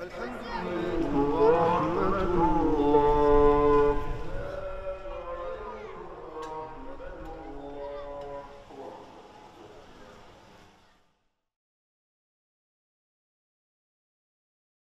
الحمد